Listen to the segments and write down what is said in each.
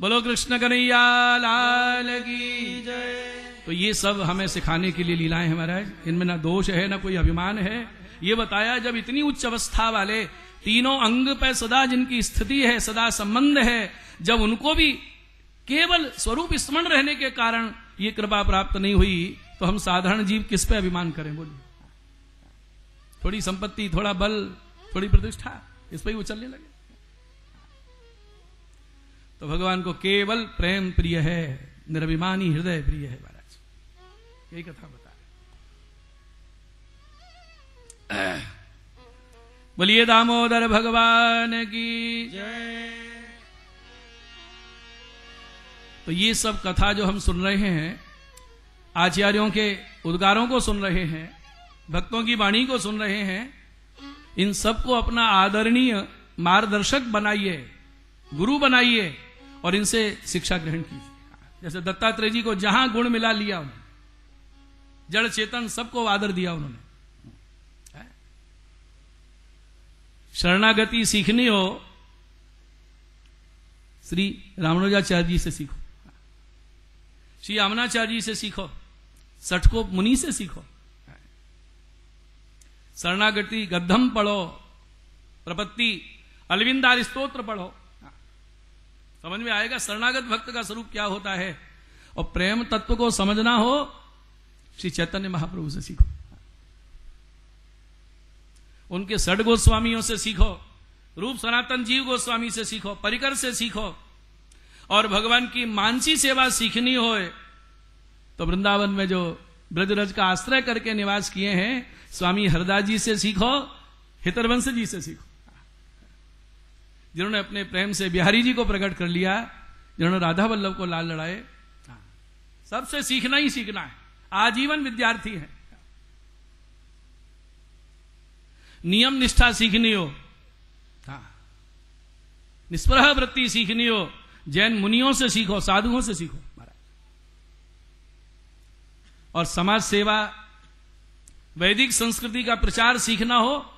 बोलो, कृष्ण कन्हैया, लाल की जय। तो ये सब हमें सिखाने के लिए लीलाएँ हैं महाराज। इनमें ना दोष है, ना कोई अभिमान है। ये बताया, जब इतनी उच्च अवस्था वाले तीनों अंग पे सदा जिनकी स्थिति है, सदा संबंध है, जब उनको भी केवल स्वरूप स्मरण रहने के कारण ये कृपा प्राप्त नहीं हुई तो हम साधारण जीव किस पे अभिमान करें? बोलिए। थोड़ी संपत्ति, थोड़ा बल, थोड़ी प्रतिष्ठा, इस पर ही वो चलने लगे। तो भगवान को केवल प्रेम प्रिय है निर्भिमानी हृदय प्रिय है महाराज। यही कथा बता रहे बोलिए, दामोदर भगवान की जय। तो ये सब कथा जो हम सुन रहे हैं, आचार्यों के उद्गारों को सुन रहे हैं, भक्तों की वाणी को सुन रहे हैं, इन सबको अपना आदरणीय मार्गदर्शक बनाइए, गुरु बनाइए और इनसे शिक्षा ग्रहण कीजिए। जैसे दत्तात्रेय जी को जहाँ गुण मिला, लिया उन्होंने। जड़ चेतन सबको आदर दिया उन्होंने। शरणागति सीखनी हो, श्री रामानुजाचार्य जी से सीखो। श्री आमनाचार्य जी से सीखो। सठको मुनि से सीखो। शरणागति गद्धम पढ़ो। प्रपत्ति अलविंदार स्त्रोत्र पढ़ो। समझ में आएगा शरणागत भक्त का स्वरूप क्या होता है? और प्रेम तत्व को समझना हो, श्री चैतन्य महाप्रभु से सीखो। उनके सड गोस्वामियों से सीखो, रूप सनातन जीव गोस्वामी से सीखो, परिकर से सीखो। और भगवान की मानसी सेवा सीखनी हो तो वृंदावन में जो ब्रजरज का आश्रय करके निवास किए हैं, स्वामी हरदास जी से सीखो, हितरवंश जी से सीखो। जिन्होंने अपने प्रेम से बिहारी जी को प्रकट कर लिया, जिन्होंने राधा वल्लभ को लाल लड़ाए। सबसे सीखना ही सीखना है। आजीवन विद्यार्थी है। नियम निष्ठा सीखनी हो। निष्प्रह वृत्ति सीखनी हो। जैन मुनियों से सीखो, साधुओं से सीखो और समाज सेवा, वैदिक संस्कृति का प्रचार सीखना हो,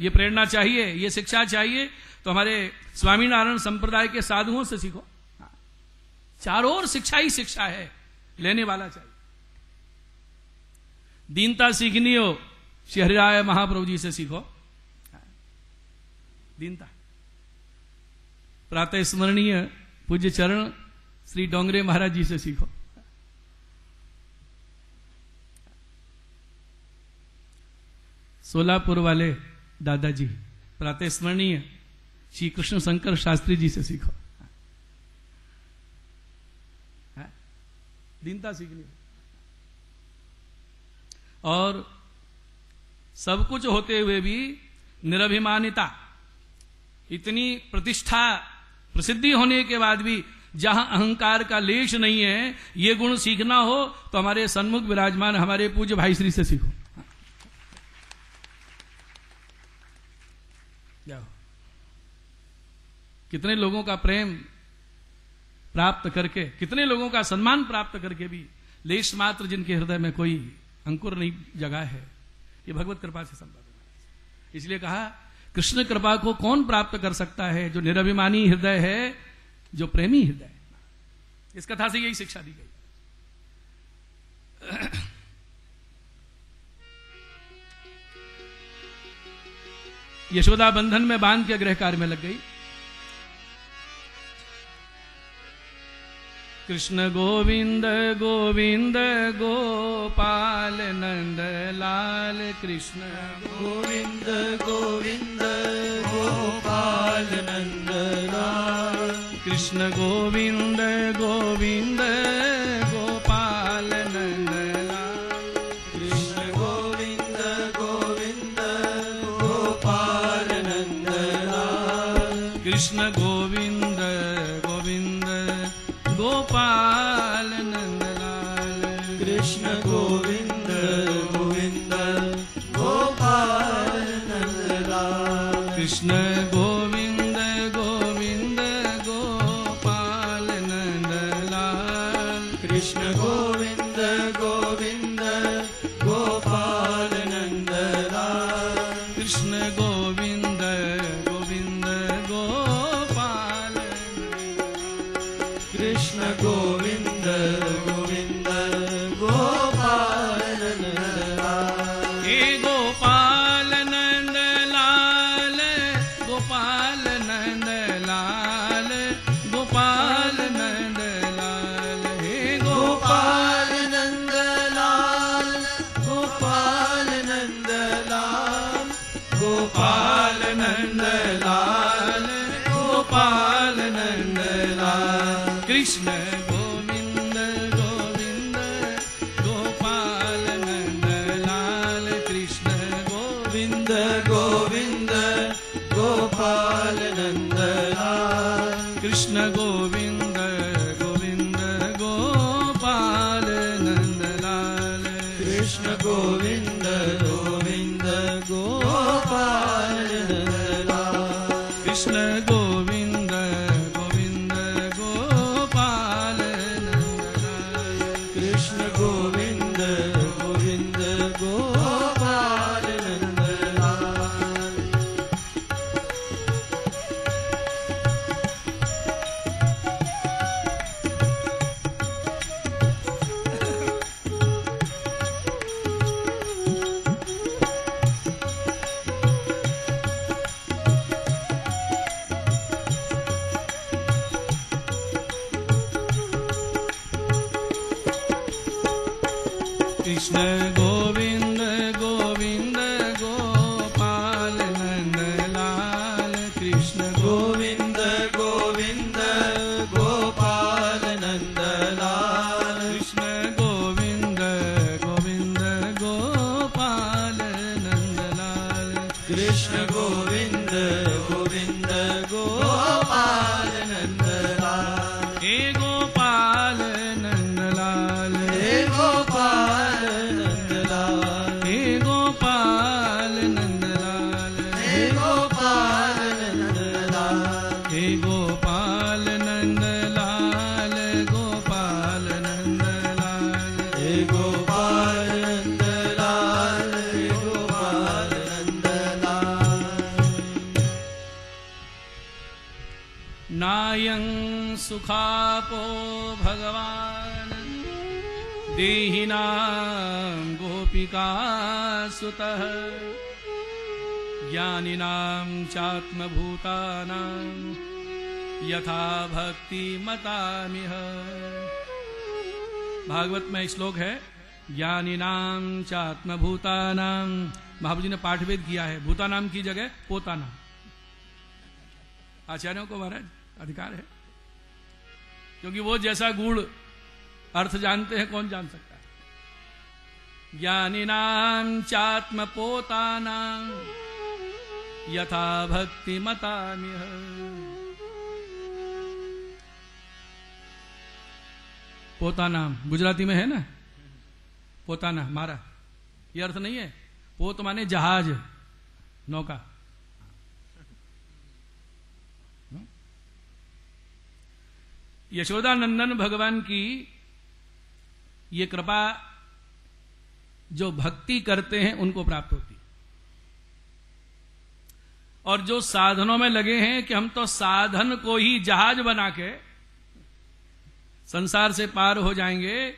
ये प्रेरणा चाहिए, ये शिक्षा चाहिए तो हमारे स्वामीनारायण संप्रदाय के साधुओं से सीखो। चारों ओर शिक्षा ही शिक्षा है, लेने वाला चाहिए। दीनता सीखनी हो, श्री महाप्रभु जी से सीखो। दीनता। प्रातः स्मरणीय पूज्य चरण श्री डोंगरे महाराज जी से सीखो। सोलापुर वाले दादाजी, प्रातः स्मरणीय श्री कृष्ण शंकर शास्त्री जी से सीखो। दीनता सीखनी। और सब कुछ होते हुए भी निरभिमानिता, इतनी प्रतिष्ठा, प्रसिद्धि होने के बाद भी जहाँ अहंकार का लेश नहीं है, ये गुण सीखना हो तो हमारे सन्मुख विराजमान हमारे पूज्य भाई श्री से सीखो जाओ कितने लोगों का प्रेम प्राप्त करके, कितने लोगों का सम्मान प्राप्त करके भी लेश मात्र जिनके हृदय में कोई अंकुर नहीं जगा है, ये भगवत कृपा से संभव है। इसलिए कहा, कृष्ण कृपा को कौन प्राप्त कर सकता है जो निराभिमानी हृदय है, जो प्रेमी हृदय इस कथा से यही शिक्षा दी गई। यशोदा बंधन में बाँध के गृह कार्य में लग गई। कृष्ण गोविंद गोविंद गोपाल नंद लाल कृष्ण। गोविंद गोविंद गोपाल नंद लाल। कृष्ण गोविंद गोविंद Krishna. यथा भक्तिमतामिह भागवत में श्लोक है ज्ञानिनाम चात्मभूतानाम महाबू जी ने पाठवेद किया है। भूतानाम की जगह पोतानाम आचार्यों को महाराज, अधिकार है। क्योंकि वो जैसा गुड़ अर्थ जानते हैं, कौन जान सकता है? ज्ञानी नाम चात्म पोतानाम यथा भक्ति मतामिह पोतानाम गुजराती में है ना पोताना मारा ये अर्थ नहीं है पोत माने जहाज़ नौका यशोदानंदन भगवान की ये कृपा जो भक्ति करते हैं उनको प्राप्त होती और जो साधनों में लगे हैं कि हम तो साधन को ही जहाज़ बना के संसार से पार हो जाएँगे,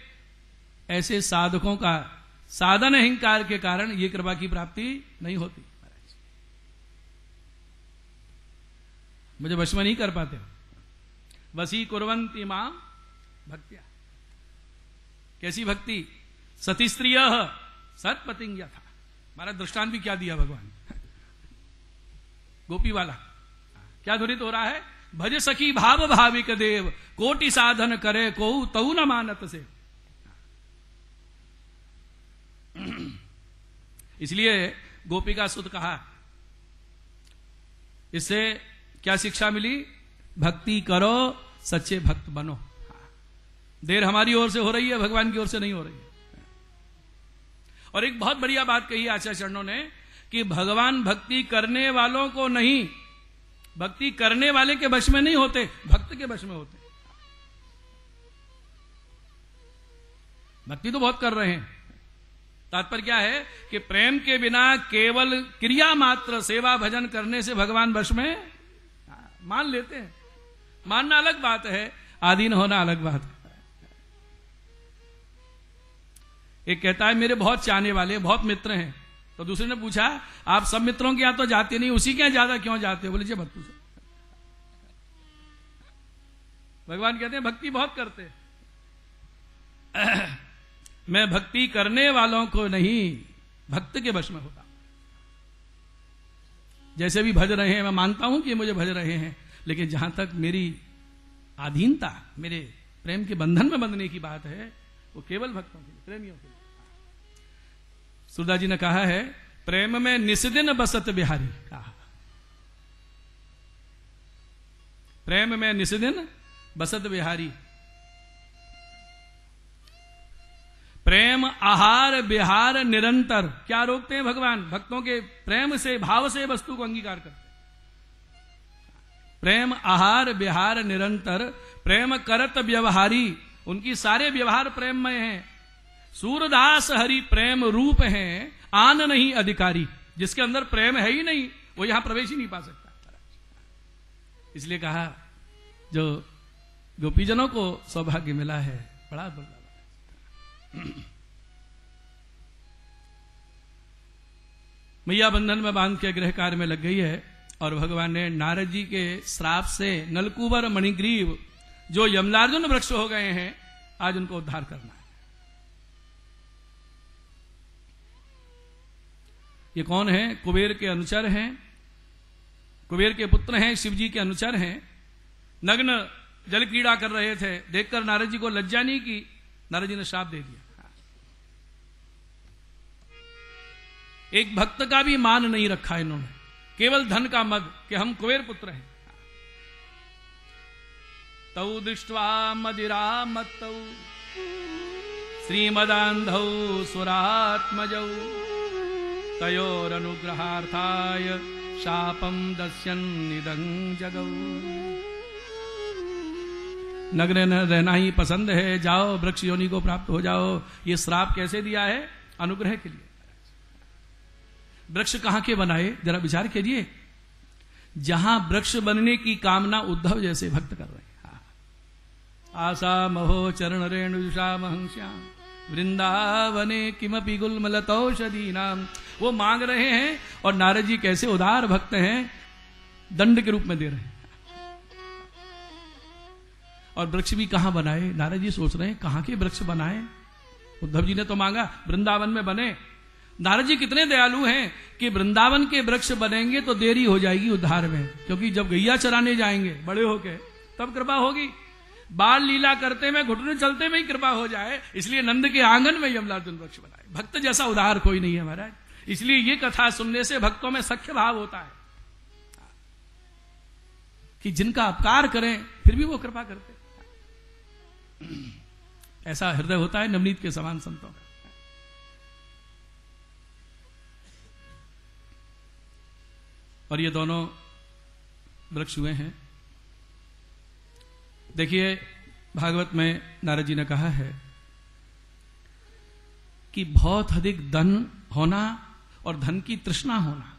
ऐसे साधकों का साधन अहंकार के कारण ये कृपा की प्राप्ति नहीं होती। मुझे में नहीं कर पाते। वसी कुरवंती माँ भक्तिया। कैसी भक्ति? सती स्त्रीय सतपतिंग था हमारा दृष्टांत भी क्या दिया भगवान? गोपी वाला क्या ध्वनित हो रहा है? भज सखी भाव भाविक देव, कोटि साधन करे को तऊ न मानत से। इसलिए गोपी का सुध कहा, इससे क्या शिक्षा मिली? भक्ति करो, सच्चे भक्त बनो। देर हमारी ओर से हो रही है, भगवान की ओर से नहीं हो रही है। और एक बहुत बढ़िया बात कही आचार्य चरणों ने कि भगवान भक्ति करने वालों को नहीं भक्ति करने वाले के वश में नहीं होते, भक्त के वश में होते। भक्ति तो बहुत कर रहे हैं। तात्पर्य क्या है कि प्रेम के बिना केवल क्रिया मात्र, सेवा भजन करने से भगवान वश में मान लेते हैं। मानना अलग बात है, आधीन होना अलग बात है। एक कहता है, मेरे बहुत चाहने वाले, बहुत मित्र हैं। तो दूसरे ने पूछा, आप सब मित्रों के यहाँ तो जाते नहीं, उसी के यहाँ ज़्यादा क्यों जाते हो? बोले, जी मत पूछो भगवान कहते हैं, भक्ति बहुत करते मैं भक्ति करने वालों को नहीं, भक्त के वश में होता। जैसे भी भज रहे हैं, मैं मानता हूँ कि मुझे भज रहे हैं, लेकिन जहाँ तक मेरी आधीनता, मेरे प्रेम के बंधन में बंधने की बात है, वो केवल भक्तों के लिए, प्रेमियों के लिए सुरदास जी ने कहा है, प्रेम में निस्दिन बसत बिहारी, कहा। प्रेम में निस्दिन बसत बिहारी। प्रेम आहार बिहार निरंतर, क्या रोकते हैं भगवान? भक्तों के प्रेम से, भाव से वस्तु को अंगीकार करते प्रेम आहार बिहार निरंतर, प्रेम करत व्यवहारी, उनकी सारे व्यवहार प्रेम में हैं। सूरदास हरि प्रेम रूप है, आन नहीं अधिकारी। जिसके अंदर प्रेम है ही नहीं, वो यहाँ प्रवेश ही नहीं पा सकता। इसलिए कहा, जो गोपीजनों को सौभाग्य मिला है, बड़ा दुर्लभ मैया बंधन में बाँध के गृह कार्य में लग गई है, और भगवान ने नारद जी के श्राप से नलकुबर मणिग्रीव, जो यमलार्जुन वृक्ष हो गए हैं, आज उनको उद्धार करना है। ये कौन है? कुबेर के अनुचर हैं। कुबेर के पुत्र हैं शिव जी के अनुचर हैं। नग्न जल क्रीड़ा कर रहे थे। देखकर नारद जी को लज्जा नहीं की। नारद जी ने श्राप दे दिया। एक भक्त का भी मान नहीं रखा इन्होंने। केवल धन का मद कि हम कुबेर पुत्र हैं। तौ दृष्टवा मदिरा मत्तौ श्रीमदांधौ सुरात्मजौ। तयोरनुग्रहार्थाय शापम दस्यन्निदं जगौ। नगरे न रहना ही पसंद है, जाओ वृक्ष योनि को प्राप्त हो जाओ। ये श्राप कैसे दिया है? अनुग्रह के लिए। वृक्ष कहाँ के बनाए? जरा विचार कीजिए। जहाँ वृक्ष बनने की कामना उद्धव जैसे भक्त कर रहे हैं। आशा महो चरण रेणुषा महंश्याम वृंदावने किमपि गुलमलतौषधि नाम वो मांग रहे हैं और नारद जी कैसे उदार भक्त हैं, दंड के रूप में दे रहे हैं। और वृक्ष भी कहाँ बनाए? नारद जी सोच रहे हैं, कहाँ के वृक्ष बनाए? उद्धव जी ने तो मांगा, वृंदावन में बने। नारद जी कितने दयालु हैं कि वृंदावन के वृक्ष बनेंगे तो देरी हो जाएगी उद्धार में, क्योंकि जब गैया चराने जाएँगे, बड़े होके, तब कृपा होगी। बाल लीला करते में घुटने चलते में ही कृपा हो जाए, इसलिए नंद के आँगन में यमलार्जुन वृक्ष बनाए। भक्त जैसा उदार कोई नहीं है महाराज। इसलिए ये कथा सुनने से भक्तों में सख्य भाव होता है कि जिनका अपकार करें, फिर भी वो कृपा करते ऐसा हृदय होता है नवनीत के समान संतों का। और ये दोनों वृक्ष हुए हैं। देखिए, भागवत में नारद जी ने कहा है कि बहुत अधिक धन होना और धन की तृष्णा होना।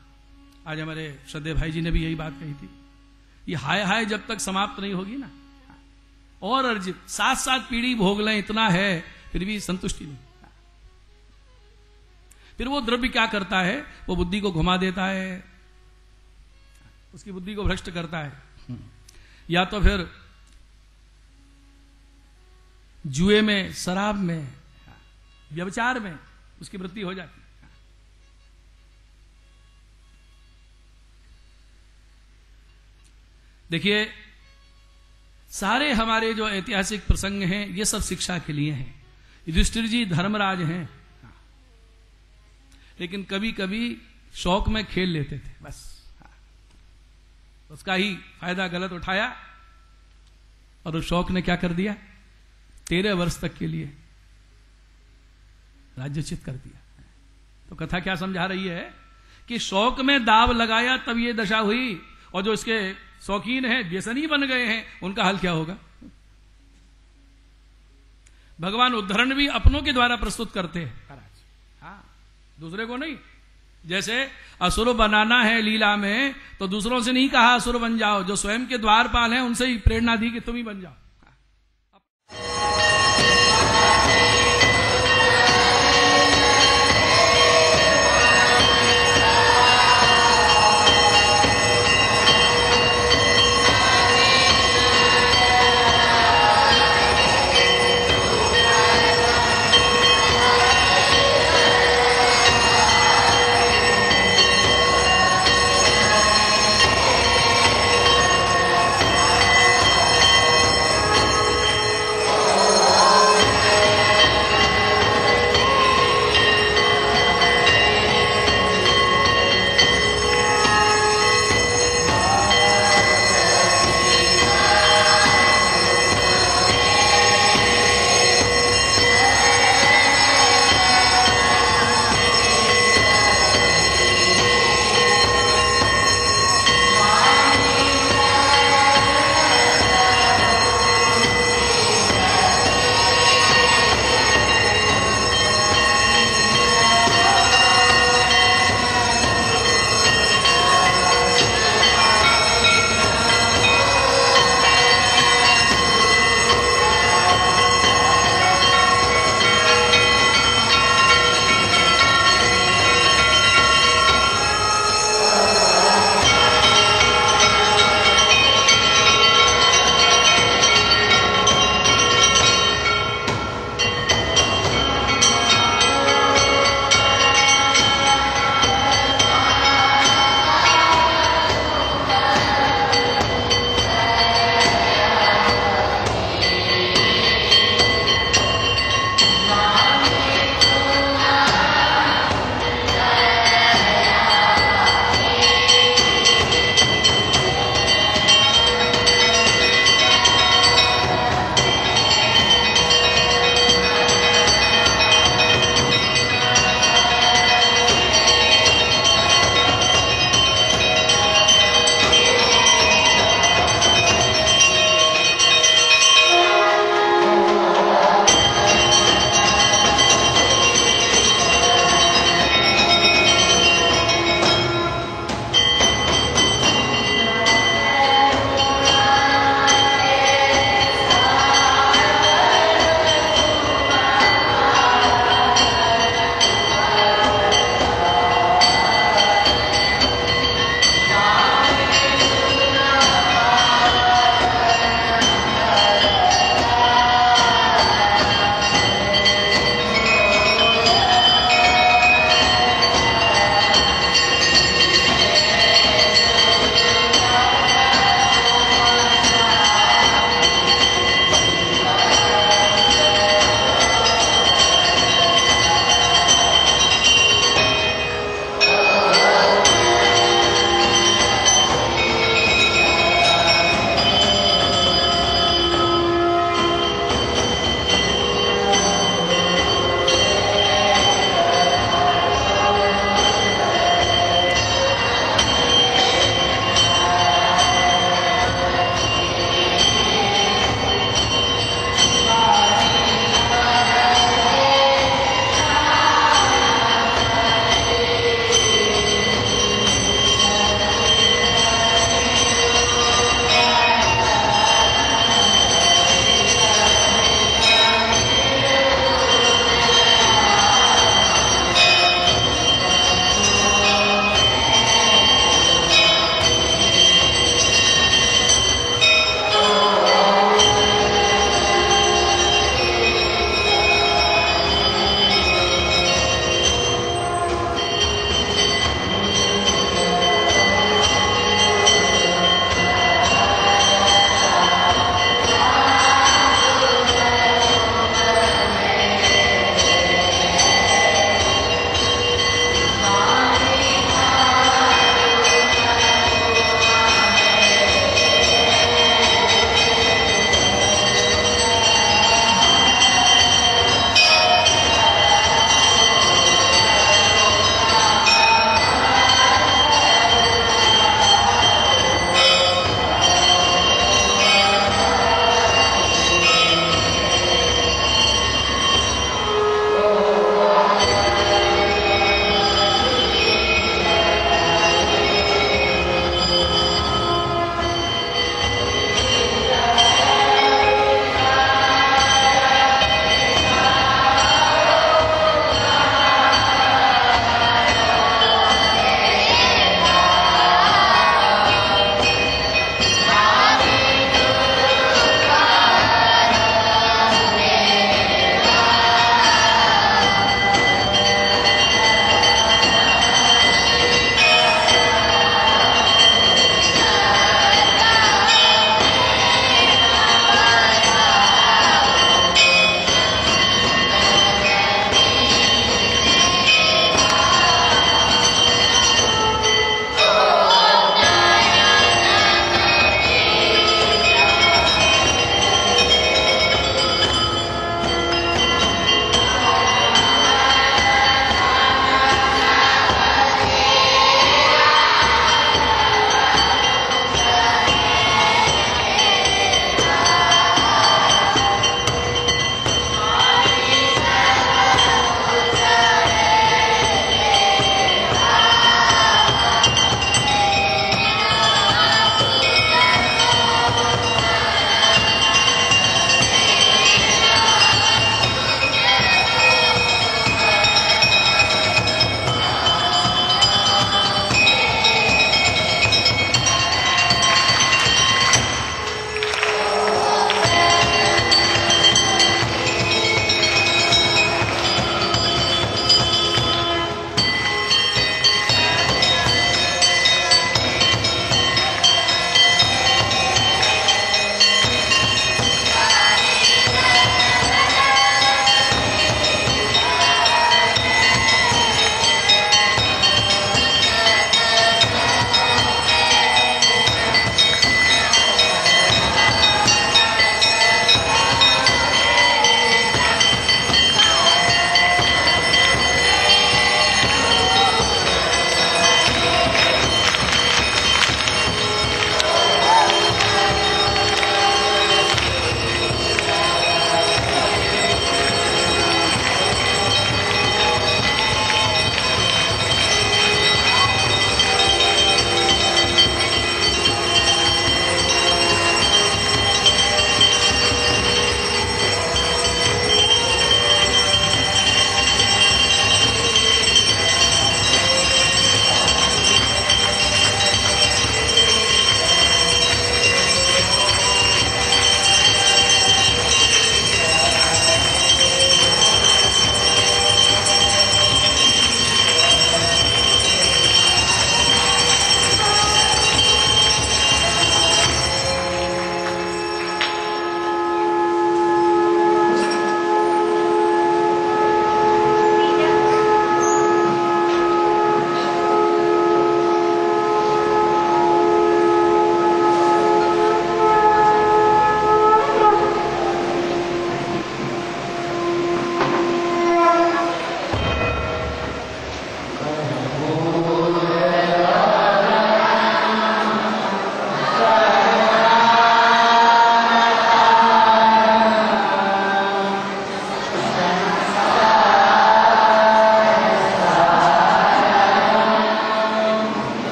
आज हमारे श्रद्धे भाई जी ने भी यही बात कही थी। ये हाय हाय जब तक समाप्त नहीं होगी ना। और अर्जित सात सात पीढ़ी भोग लें, इतना है, फिर भी संतुष्टि नहीं। फिर वो द्रव्य क्या करता है? वो बुद्धि को घुमा देता है। उसकी बुद्धि को भ्रष्ट करता है। या तो फिर जुए में, शराब में व्यवचार में उसकी वृत्ति हो जाती। देखिए, सारे हमारे जो ऐतिहासिक प्रसंग हैं, ये सब शिक्षा के लिए हैं। युधिष्ठिर जी धर्मराज हैं। लेकिन कभी कभी शौक में खेल लेते थे, बस। उसका ही फ़ायदा गलत उठाया और उस शौक ने क्या कर दिया? तेरह वर्ष तक के लिए राज्यचित कर दिया। तो कथा क्या समझा रही है? कि शौक में दाव लगाया तब ये दशा हुई और जो इसके शौकीन हैं व्यसनी बन गए हैं उनका हल क्या होगा? भगवान उद्धरण भी अपनों के द्वारा प्रस्तुत करते हैं। हाँ। दूसरे को नहीं। जैसे असुर बनाना है लीला में तो दूसरों से नहीं कहा असुर बन जाओ। जो स्वयं के द्वारपाल हैं उनसे ही प्रेरणा दी कि तुम ही बन जाओ।